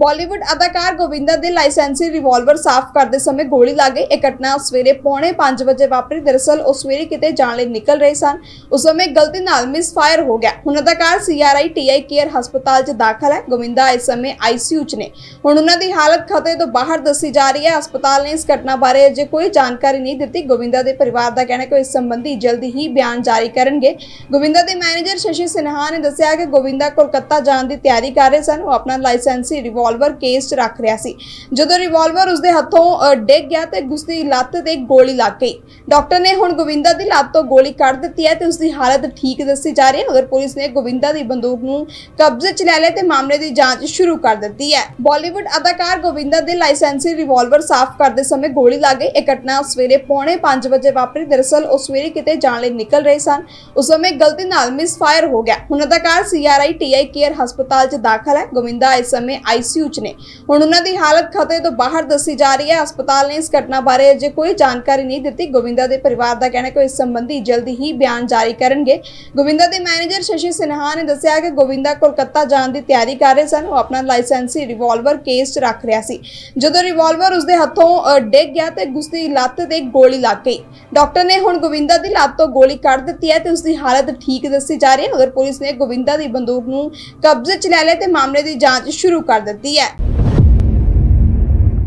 ਬਾਲੀਵੁੱਡ ਅਦਾਕਾਰ ਗੋਵਿੰਦਾ ਦੇ ਲਾਇਸੈਂਸੀ ਰਿਵਾਲਵਰ ਸਾਫ਼ ਕਰਦੇ ਸਮੇਂ ਗੋਲੀ ਲੱਗ ਗਈ ਇਹ ਘਟਨਾ ਸਵੇਰੇ ਪੌਣੇ 5 ਵਜੇ ਵਾਪਰੀ ਦਰਅਸਲ ਉਹ ਸਵੇਰੇ ਕਿਤੇ ਜਾਣ ਲਈ ਨਿਕਲ ਰਹੇ ਸਨ ਉਸ ਸਮੇਂ ਗਲਤੀ ਨਾਲ ਮਿਸ ਫਾਇਰ ਹੋ ਗਿਆ ਹੁਣ ਅਦਾਕਾਰ ਸੀਆਰਆਈ ਟੀਆਈ ਕੇਅਰ ਹਸਪਤਾਲ 'ਚ ਦਾਖਲ ਹੈ ਗੋਵਿੰਦਾ ਇਸ ਸਮੇਂ ਆਈਸੀਯੂ 'ਚ ਨੇ ਹੁਣ ਉਹਨਾਂ ਦੀ ਹਾਲਤ ਖਤਰੇ ਤੋਂ ਬਾਹਰ ਦੱਸੀ ਜਾ ਰਹੀ ਹੈ ਹਸਪਤਾਲ ਨੇ ਇਸ ਘਟਨਾ ਬਾਰੇ ਅਜੇ ਕੋਈ ਜਾਣਕਾਰੀ ਨਹੀਂ ਦਿੱਤੀ ਗੋਵਿੰਦਾ ਦੇ ਪਰਿਵਾਰ ਦਾ ਕਹਿਣਾ ਹੈ ਕਿ ਉਹ ਇਸ ਸੰਬੰਧੀ ਜਲਦੀ ਹੀ ਬਿਆਨ ਜਾਰੀ ਕਰਨਗੇ ਗੋਵਿੰਦਾ ਦੇ ਮੈਨੇਜਰ ਸ਼ਸ਼ੀ ਸਿਨਹਾ ਨੇ ਦੱਸਿਆ ਕਿ ਗੋਵਿੰਦਾ ਕੋਲਕਾਤਾ ਜਾਣ ਦੀ ਤਿਆਰੀ ਕਰ ਰਹੇ ਸਨ ਉਹ ਆਪਣਾ ਲਾਇਸੈਂਸੀ ਰਿਵਾਲਵਰ ਕੇਸ 'ਚ ਰੱਖ ਰਿਹਾ ਸੀ ਜਦੋਂ ਰਿਵਾਲਵਰ ਉਸਦੇ ਹੱਥੋਂ ਅ, ਡਿੱਗ ਗਿਆ ਤੇ ਉਸਦੀ ਲੱਤ ਤੇ ਗੋਲੀ ਲੱਗ ਗਈ ਡਾਕਟਰ ਨੇ ਹੁਣ ਗੋਵਿੰਦਾ ਦੀ ਲੱਤ ਤੋਂ ਗੋਲੀ ਕੱਢ ਦਿੱਤੀ ਹੈ ਤੇ ਉਸਦੀ ਹਾਲਤ ਠੀਕ ਦੱਸੀ ਜਾ ਰਹੀ ਹੈ ਉਧਰ ਪੁਲਿਸ ਨੇ ਗੋਵਿੰਦਾ ਦੀ ਬੰਦੂਕ ਨੂੰ ਕਬਜ਼ੇ 'ਚ ਲੈ ਲਿਆ ਤੇ ਮਾਮਲੇ ਦੀ ਜਾਂਚ ਸ਼ੁਰੂ ਕਰ ਦਿੱਤੀ ਹੈ ਬਾਲੀਵੁੱਡ ਅਦਾਕਾਰ ਗੋਵਿੰਦਾ ਦੇ ਲਾਇਸੈਂਸੀ ਰਿਵਾਲਵਰ ਸਾਫ਼ ਕਰਦੇ ਸਮੇਂ ਗੋਲੀ ਲੱਗ ਗਈ ਇਹ ਘਟਨਾ ਸਵੇਰੇ ਪੌਣੇ 5 ਵਜੇ ਵਾਪਰੀ ਦਰਅਸਲ ਉਹ ਸਵੇਰੇ ਕਿਤੇ ਜਾਣ ਲਈ ਨਿਕਲ ਰਹੇ ਸਨ ਉਸ ਸਮੇਂ ਗਲਤੀ ਨਾਲ ਮਿਸ ਫਾਇਰ ਹੋ ਗਿਆ ਹੁਣ ਅਦਾਕਾਰ ਸੀਆਰਆਈ ਟੀਆਈ ਕੇਅਰ ਹਸਪਤਾਲ 'ਚ ਦਾਖਲ ਹੈ ਗੋਵਿੰਦਾ ਇਸ ਸਮੇਂ ਆਈਸੀਯੂ 'ਚ ਨੇ ਹੁਣ ਉਹਨਾਂ ਦੀ ਹਾਲਤ ਖਤਰੇ ਤੋਂ ਬਾਹਰ ਦੱਸੀ ਜਾ ਰਹੀ ਹੈ ਹਸਪਤਾਲ ਨੇ ਇਸ ਘਟਨਾ ਬਾਰੇ ਅਜੇ ਕੋਈ ਜਾਣਕਾਰੀ ਨਹੀਂ ਦਿੱਤੀ ਗੋਵਿੰਦਾ ਦੇ ਪਰਿਵਾਰ ਦਾ ਕਹਿਣਾ ਹੈ ਕਿ ਉਹ ਇਸ ਸੰਬੰਧੀ ਜਲਦੀ ਹੀ ਬਿਆਨ ਜਾਰੀ ਕਰਨਗੇ ਗੋਵਿੰਦਾ ਦੇ ਮੈਨੇਜਰ ਸ਼ਸ਼ੀ ਸਿਨਹਾ ਨੇ ਦੱਸਿਆ ਕਿ ਗੋਵਿੰਦਾ ਕੋਲਕਾਤਾ ਜਾਣ ਦੀ ਤਿਆਰੀ ਕਰ ਰਹੇ ਸਨ ਉਹ ਆਪਣਾ ਲਾਇਸੈਂਸੀ ਰਿਵਾਲਵਰ ਕੇਸ 'ਚ ਰੱਖ ਰਿਹਾ ਸੀ ਜਦੋਂ ਰਿਵਾਲਵਰ ਉਸਦੇ ਹੱਥੋਂ ਅ, ਡਿੱਗ ਗਿਆ ਤੇ ਉਸਦੀ ਲੱਤ ਤੇ ਗੋਲੀ ਲੱਗ ਗਈ ਡਾਕਟਰ ਨੇ ਹੁਣ ਗੋਵਿੰਦਾ ਦੀ ਲੱਤ ਤੋਂ ਗੋਲੀ ਕੱਢ ਦਿੱਤੀ ਹੈ ਤੇ ਉਸਦੀ ਹਾਲਤ ਠੀਕ ਦੱਸੀ ਜਾ ਰਹੀ ਹੈ ਉਧਰ ਪੁਲਿਸ ਨੇ ਗੋਵਿੰਦਾ ਦੀ ਬੰਦੂਕ ਨੂੰ ਕਬਜ਼ੇ 'ਚ ਲੈ ਲਿਆ ਤੇ ਮਾਮਲੇ ਦੀ ਜਾਂਚ ਸ਼ੁਰੂ ਕਰ ਦਿੱਤੀ ਹੈ